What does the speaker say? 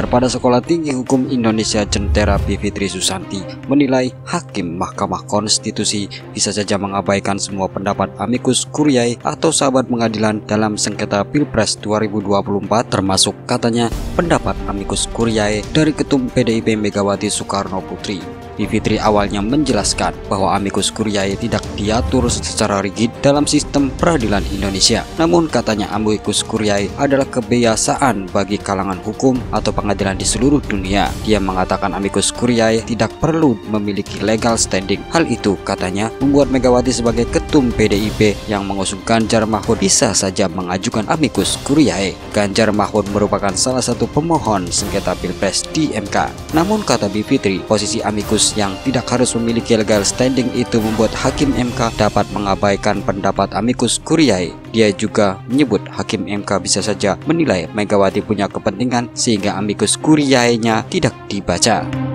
Kepala Sekolah Tinggi Hukum Indonesia Centera Bivitri Susanti menilai Hakim Mahkamah Konstitusi bisa saja mengabaikan semua pendapat amikus curiae atau sahabat pengadilan dalam sengketa Pilpres 2024 termasuk katanya pendapat amikus curiae dari Ketum PDIP Megawati Soekarno Putri. Bivitri awalnya menjelaskan bahwa amicus curiae tidak diatur secara rigid dalam sistem peradilan Indonesia. Namun katanya amicus curiae adalah kebiasaan bagi kalangan hukum atau pengadilan di seluruh dunia. Dia mengatakan amicus curiae tidak perlu memiliki legal standing. Hal itu katanya membuat Megawati sebagai ketum PDIP yang mengusung Ganjar Mahfud bisa saja mengajukan amicus curiae. Ganjar Mahfud merupakan salah satu pemohon sengketa Pilpres di MK. Namun kata Bivitri, posisi yang tidak harus memiliki legal standing itu membuat Hakim MK dapat mengabaikan pendapat amicus curiae. Dia juga menyebut Hakim MK bisa saja menilai Megawati punya kepentingan sehingga amicus curiae-nya tidak dibaca.